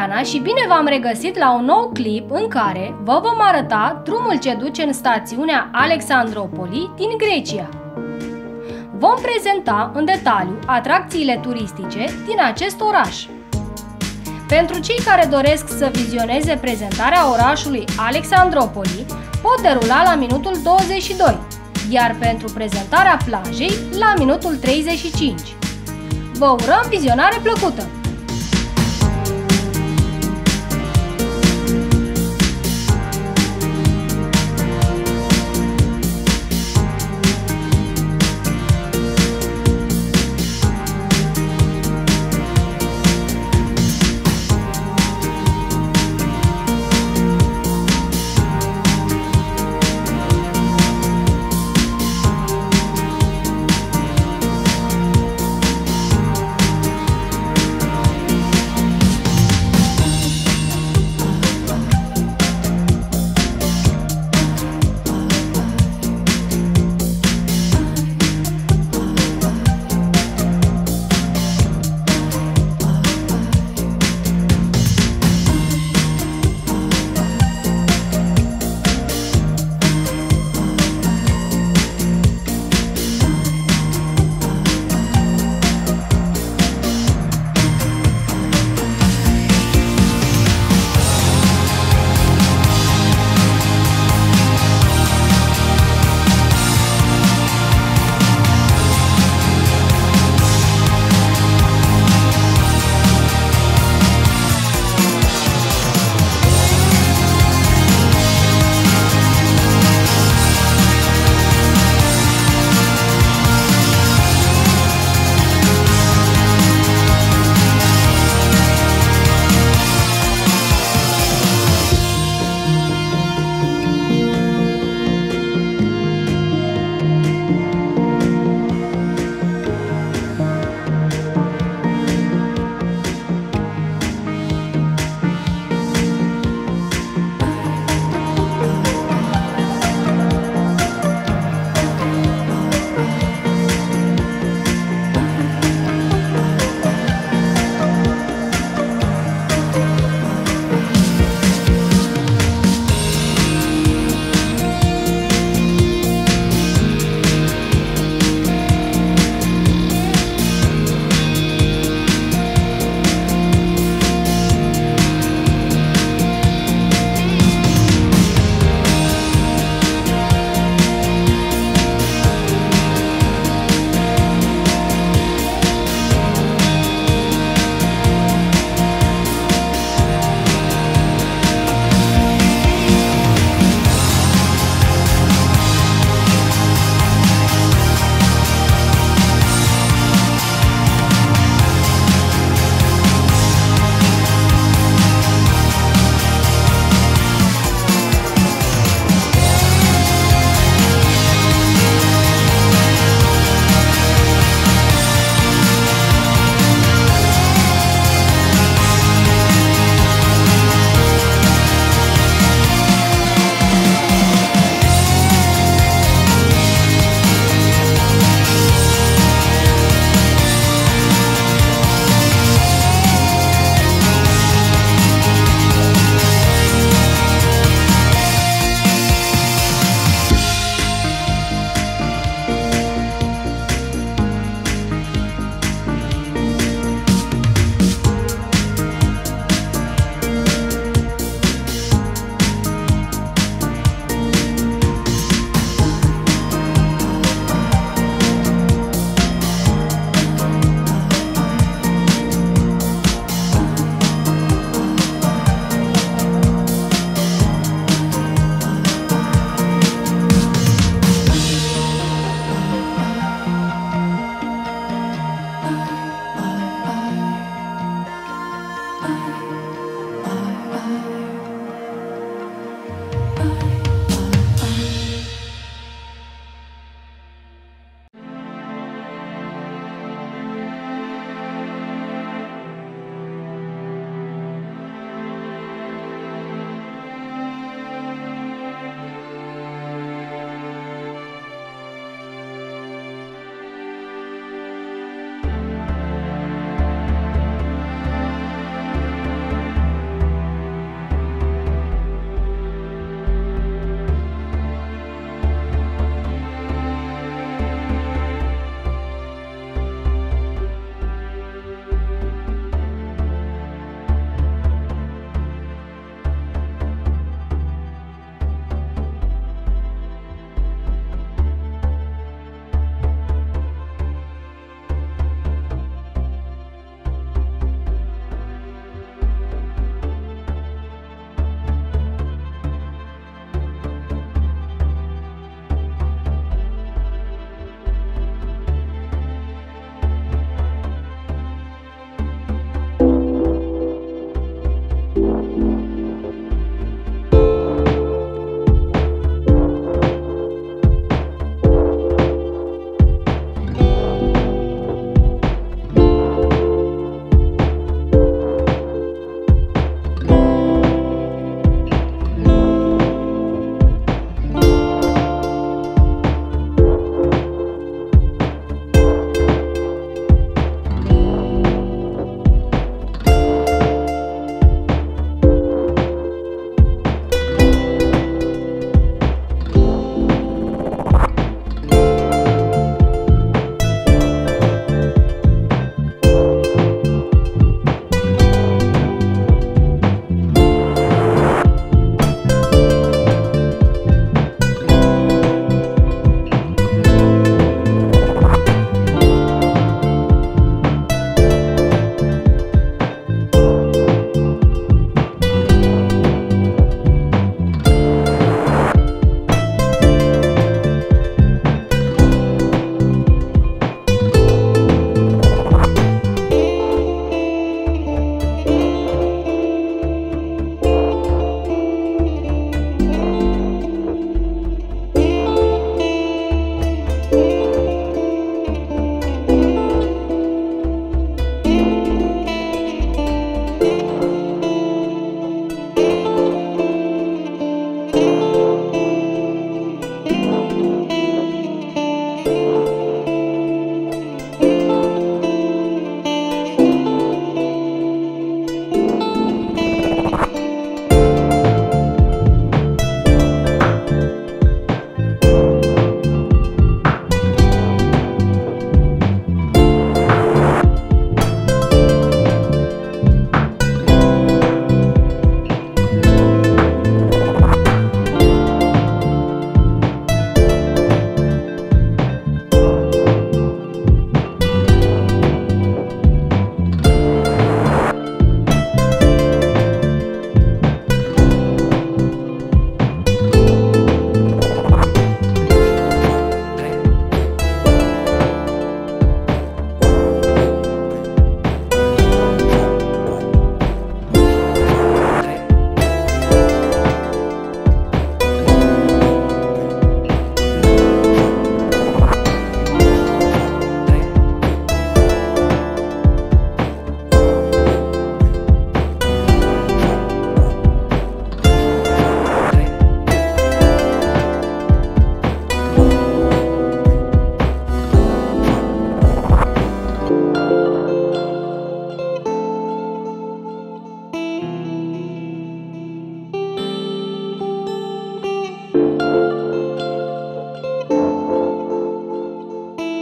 Sunt Mariana și bine v-am regăsit la un nou clip în care vă vom arăta drumul ce duce în stațiunea Alexandropoli din Grecia. Vom prezenta în detaliu atracțiile turistice din acest oraș. Pentru cei care doresc să vizioneze prezentarea orașului Alexandropoli, pot derula la minutul 22, iar pentru prezentarea plajei la minutul 35. Vă urăm vizionare plăcută!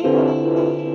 Música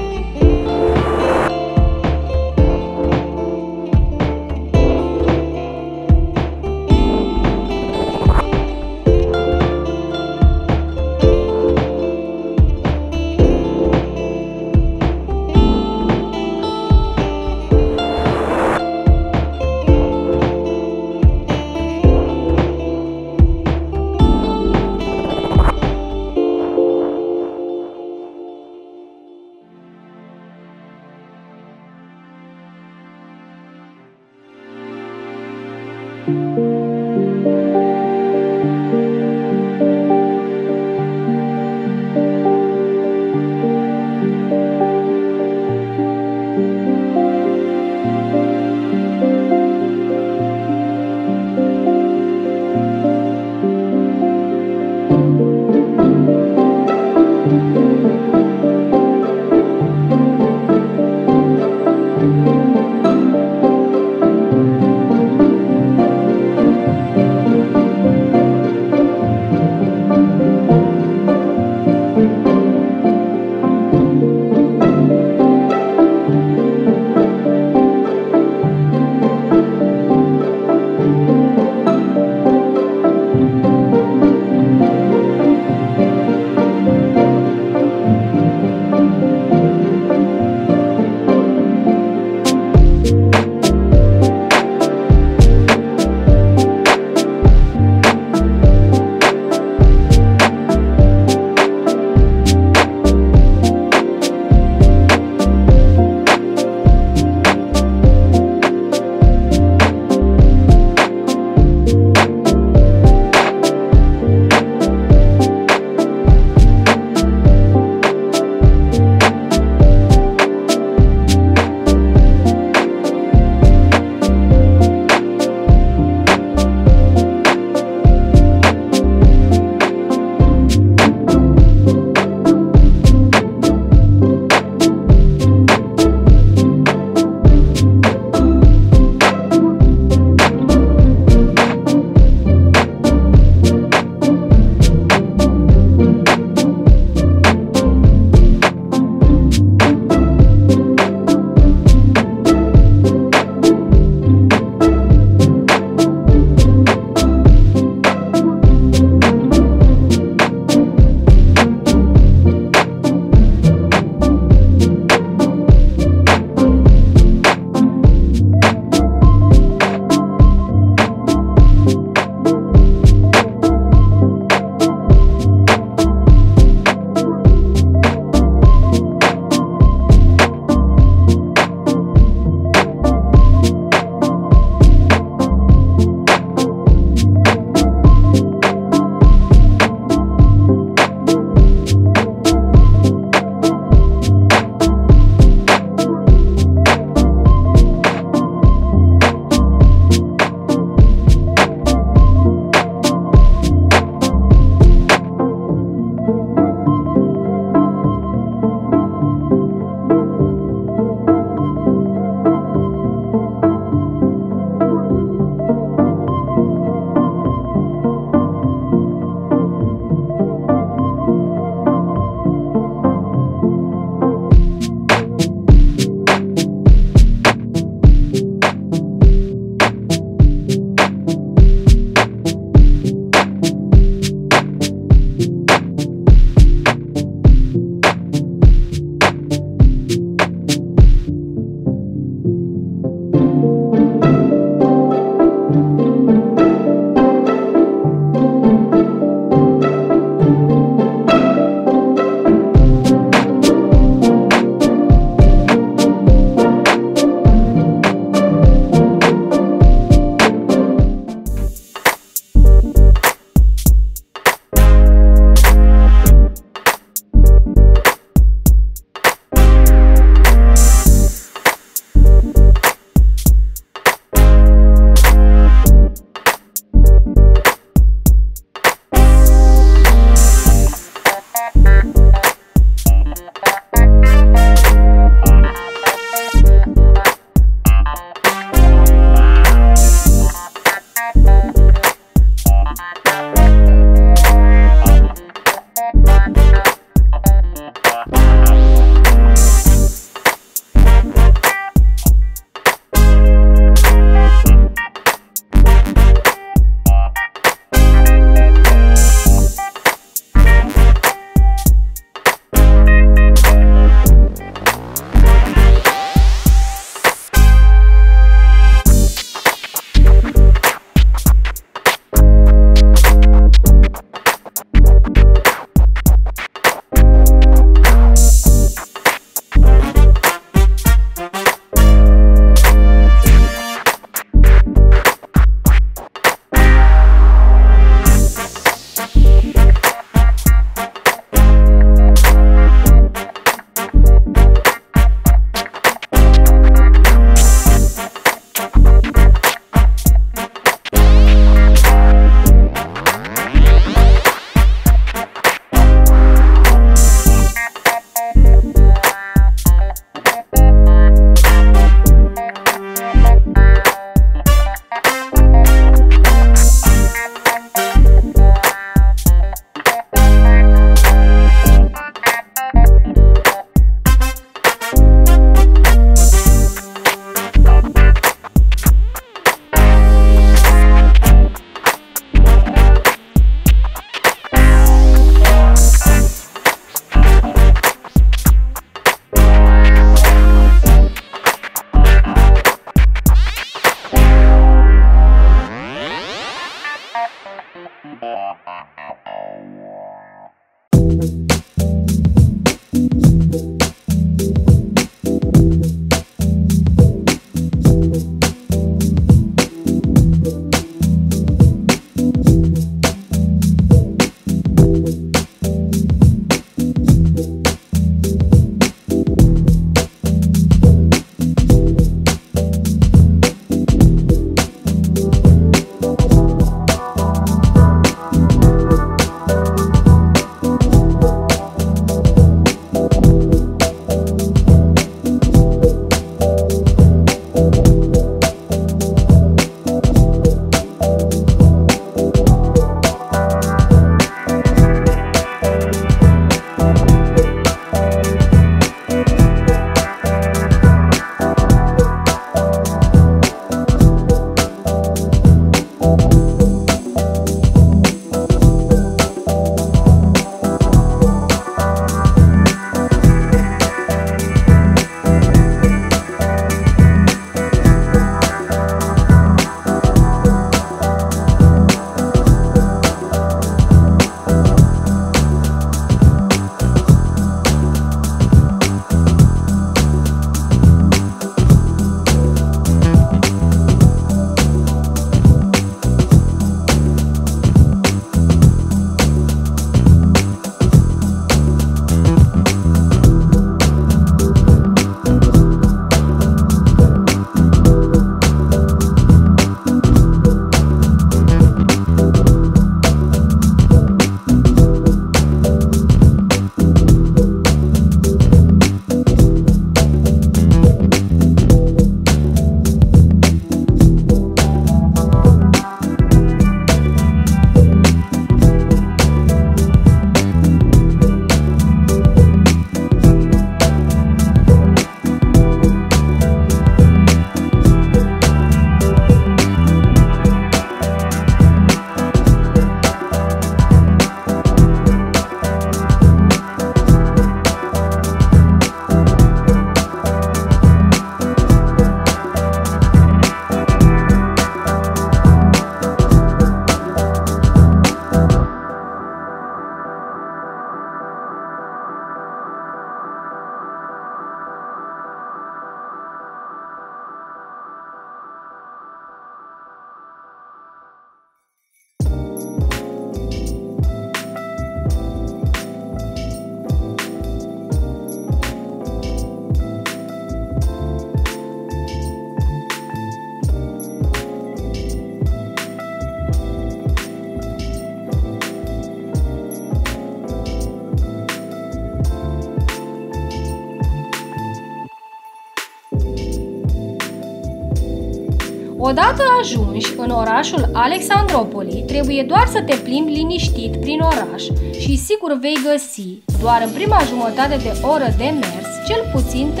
Odată ajungi în orașul Alexandropoli, trebuie doar să te plimbi liniștit prin oraș și sigur vei găsi, doar în prima jumătate de oră de mers, cel puțin 3-4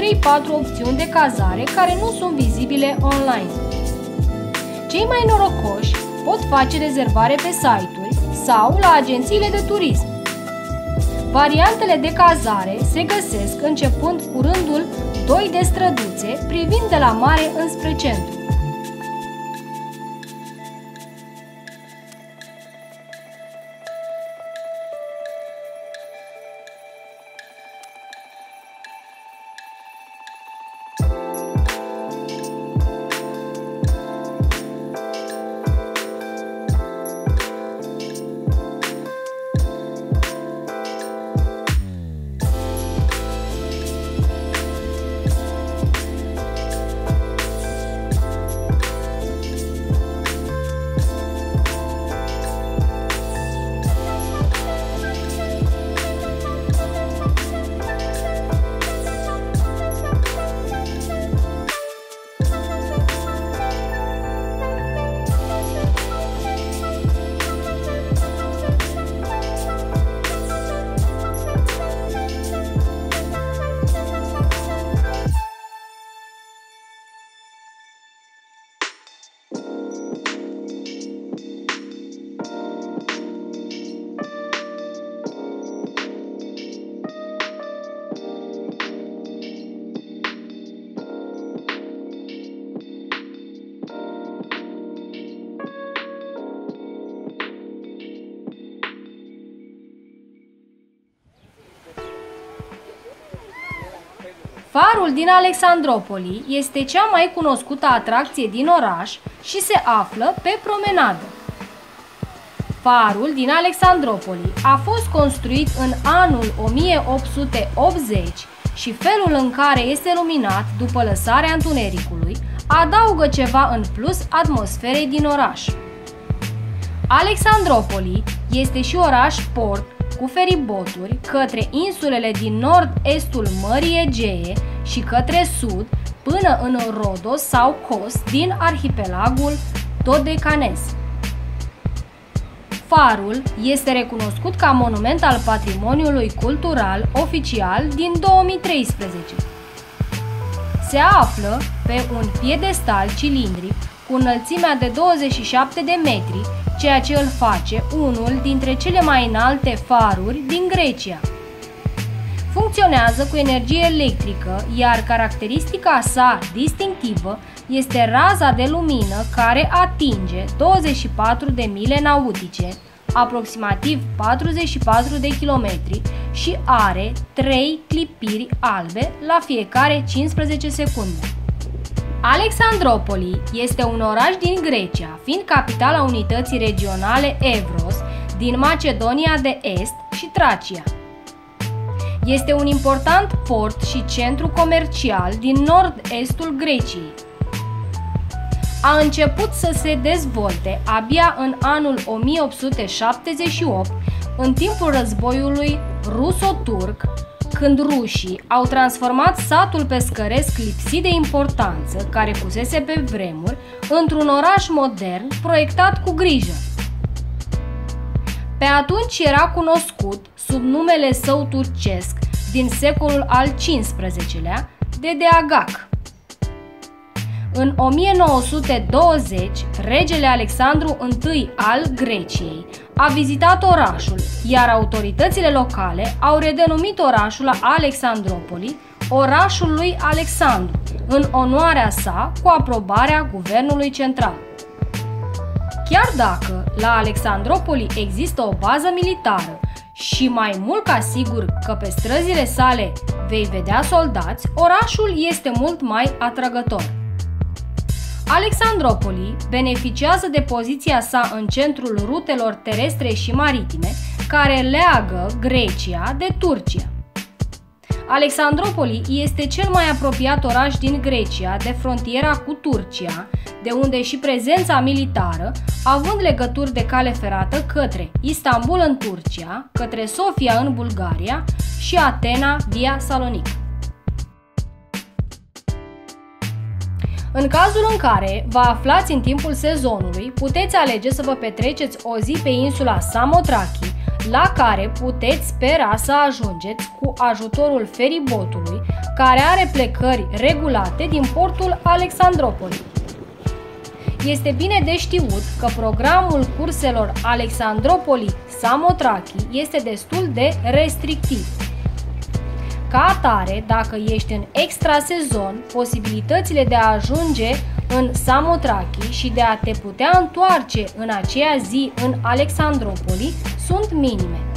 opțiuni de cazare care nu sunt vizibile online. Cei mai norocoși pot face rezervare pe site-uri sau la agențiile de turism. Variantele de cazare se găsesc începând cu rândul 2 de străduțe privind de la mare înspre centru. Farul din Alexandropoli este cea mai cunoscută atracție din oraș și se află pe promenadă. Farul din Alexandropoli a fost construit în anul 1880 și felul în care este luminat după lăsarea întunericului adaugă ceva în plus atmosferei din oraș. Alexandropoli este și oraș port cu feriboturi către insulele din nord-estul Mării Egee și către sud până în Rodos sau Kos din arhipelagul Dodecanez. Farul este recunoscut ca monument al patrimoniului cultural oficial din 2013. Se află pe un piedestal cilindric cu înălțimea de 27 de metri, ceea ce îl face unul dintre cele mai înalte faruri din Grecia. Funcționează cu energie electrică, iar caracteristica sa distinctivă este raza de lumină care atinge 24 de mile nautice, aproximativ 44 de kilometri și are 3 clipiri albe la fiecare 15 secunde. Alexandropoli este un oraș din Grecia, fiind capitala unității regionale Evros din Macedonia de Est și Tracia. Este un important port și centru comercial din nord-estul Greciei. A început să se dezvolte abia în anul 1878, în timpul războiului ruso-turc, când rușii au transformat satul pescăresc lipsit de importanță, care fusese pe vremuri, într-un oraș modern proiectat cu grijă. Pe atunci era cunoscut sub numele său turcesc din secolul al XV-lea de Deagac. În 1920, regele Alexandru I al Greciei a vizitat orașul, iar autoritățile locale au redenumit orașul la Alexandropoli, orașul lui Alexandru, în onoarea sa cu aprobarea guvernului central. Chiar dacă la Alexandropoli există o bază militară și mai mult ca sigur că pe străzile sale vei vedea soldați, orașul este mult mai atrăgător. Alexandropoli beneficiază de poziția sa în centrul rutelor terestre și maritime care leagă Grecia de Turcia. Alexandropoli este cel mai apropiat oraș din Grecia de frontiera cu Turcia, de unde și prezența militară, având legături de cale ferată către Istanbul în Turcia, către Sofia în Bulgaria și Atena via Salonic. În cazul în care vă aflați în timpul sezonului, puteți alege să vă petreceți o zi pe insula Samotraki, la care puteți spera să ajungeți cu ajutorul feribotului, care are plecări regulate din portul Alexandropoli. Este bine de știut că programul curselor Alexandropoli-Samotraki este destul de restrictiv ca atare, dacă ești în extrasezon, posibilitățile de a ajunge în Samotraki și de a te putea întoarce în aceea zi în Alexandropoli sunt minime.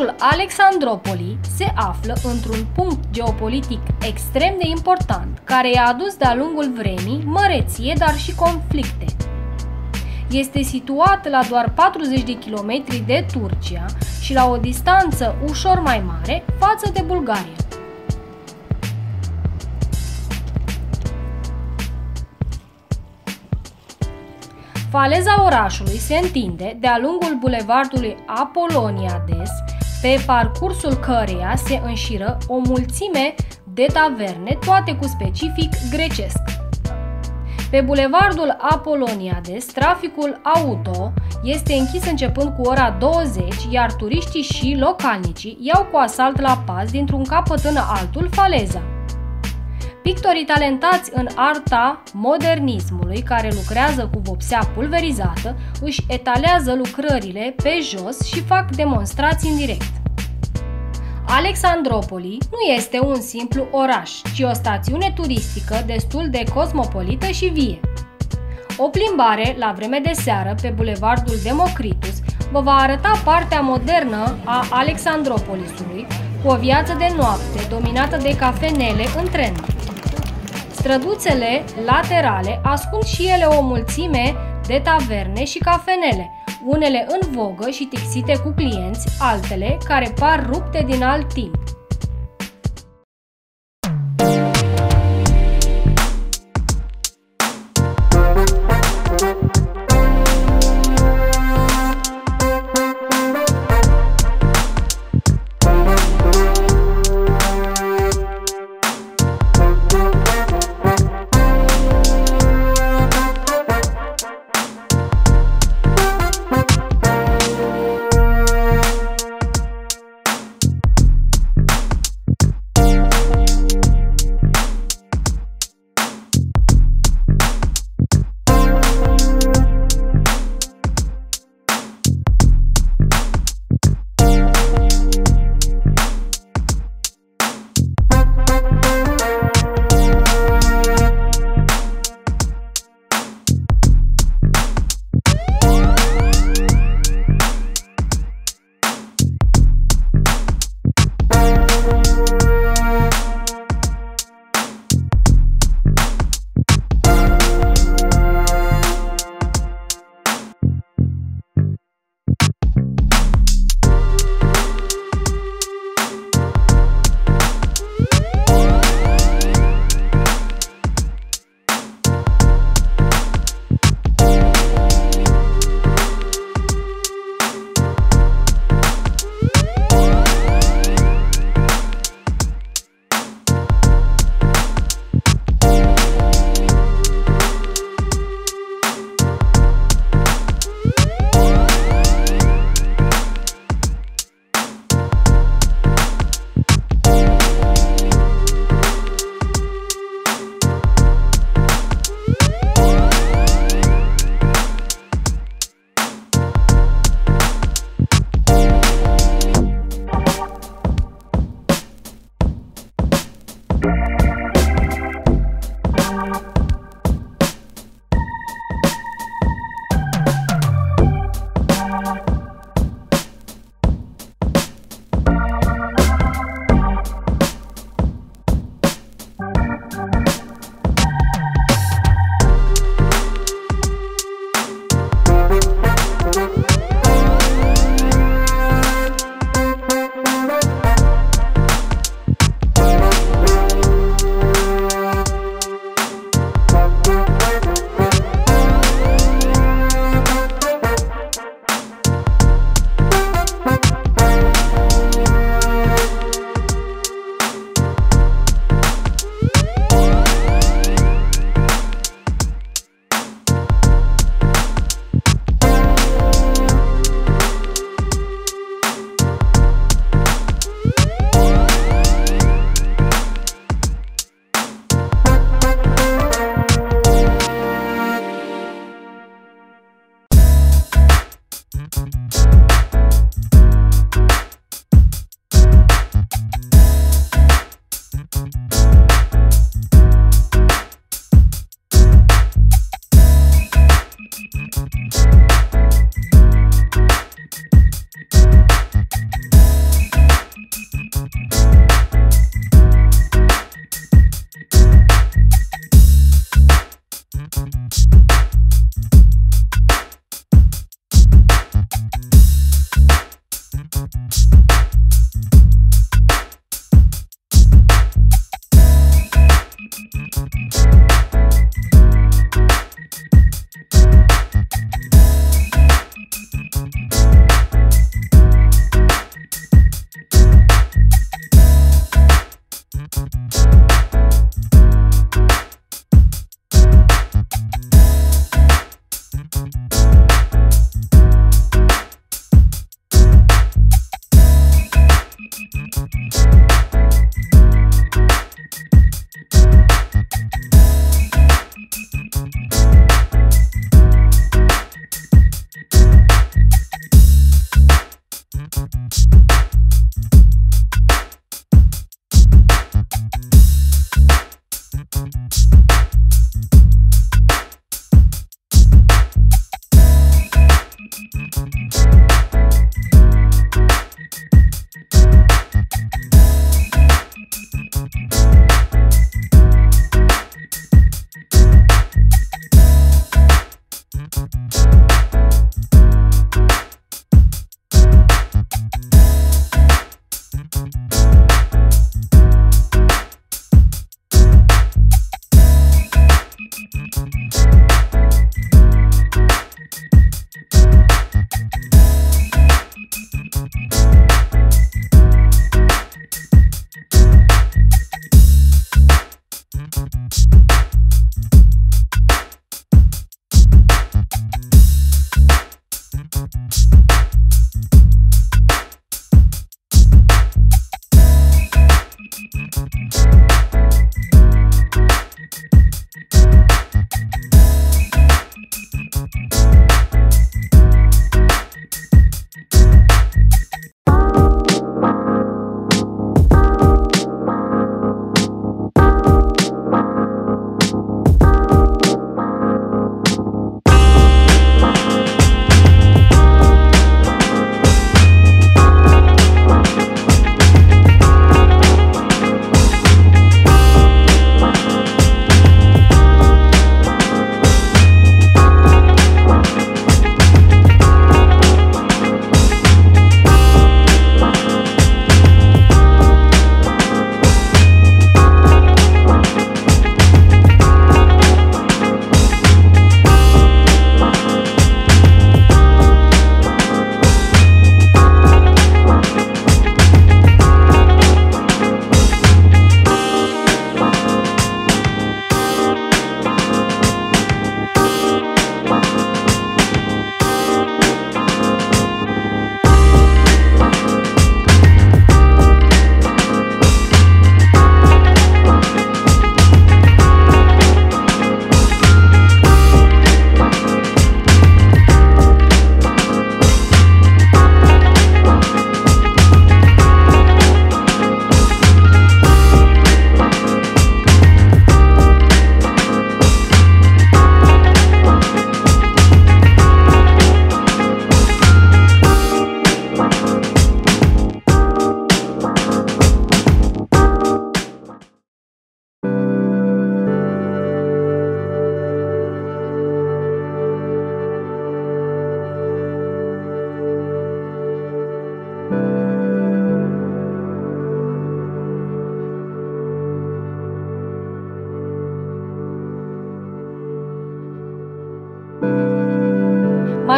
Orașul Alexandropoli se află într-un punct geopolitic extrem de important, care i-a adus de-a lungul vremii măreție, dar și conflicte. Este situat la doar 40 de kilometri de Turcia și la o distanță ușor mai mare față de Bulgaria. Faleza orașului se întinde de-a lungul bulevardului Apoloniades, pe parcursul căreia se înșiră o mulțime de taverne, toate cu specific grecesc. Pe bulevardul Apoloniades, traficul auto este închis începând cu ora 20, iar turiștii și localnicii iau cu asalt la pas dintr-un capăt în altul faleza. Pictorii talentați în arta modernismului, care lucrează cu vopsea pulverizată, își etalează lucrările pe jos și fac demonstrații în direct. Alexandropoli nu este un simplu oraș, ci o stațiune turistică destul de cosmopolită și vie. O plimbare la vreme de seară pe bulevardul Democritus vă va arăta partea modernă a Alexandropolisului, cu o viață de noapte dominată de cafenele în tren. Străduțele laterale ascund și ele o mulțime de taverne și cafenele, unele în vogă și tixite cu clienți, altele care par rupte din alt timp.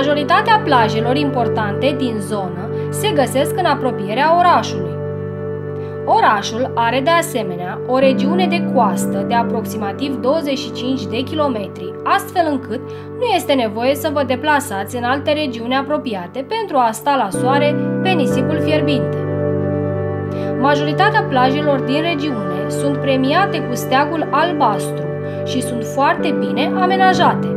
Majoritatea plajelor importante din zonă se găsesc în apropierea orașului. Orașul are de asemenea o regiune de coastă de aproximativ 25 de kilometri, astfel încât nu este nevoie să vă deplasați în alte regiuni apropiate pentru a sta la soare pe nisipul fierbinte. Majoritatea plajelor din regiune sunt premiate cu steagul albastru și sunt foarte bine amenajate.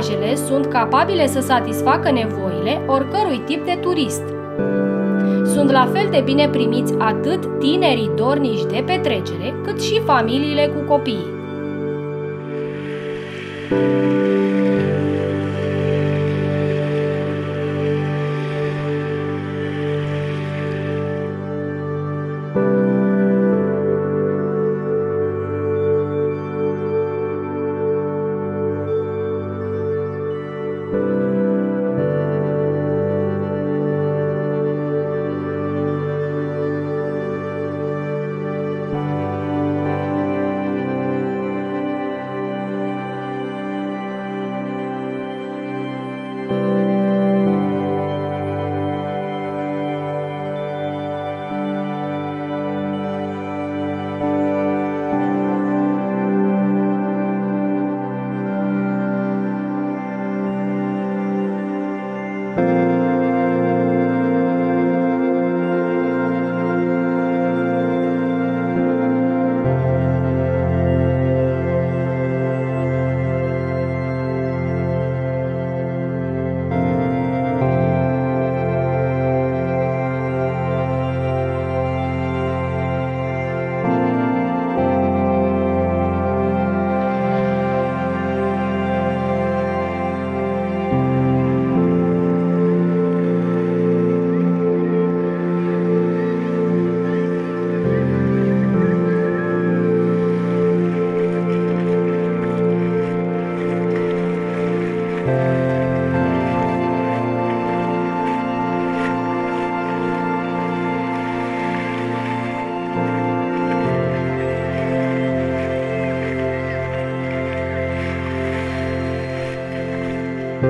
Plajele sunt capabile să satisfacă nevoile oricărui tip de turist. Sunt la fel de bine primiți atât tinerii dornici de petrecere, cât și familiile cu copii.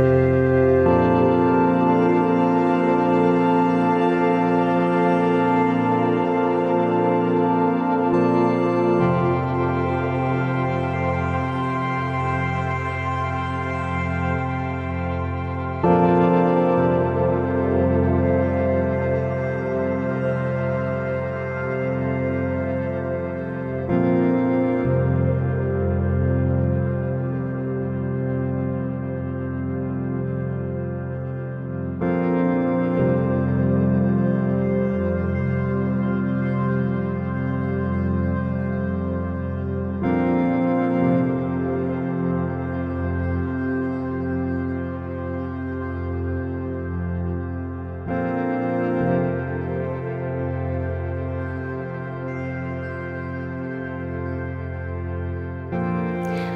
Amen.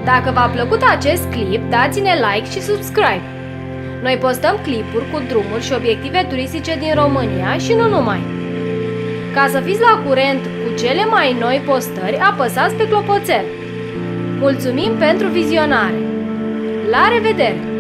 Dacă v-a plăcut acest clip, dați-ne like și subscribe. Noi postăm clipuri cu drumuri și obiective turistice din România și nu numai. Ca să fiți la curent cu cele mai noi postări, apăsați pe clopoțel. Mulțumim pentru vizionare! La revedere!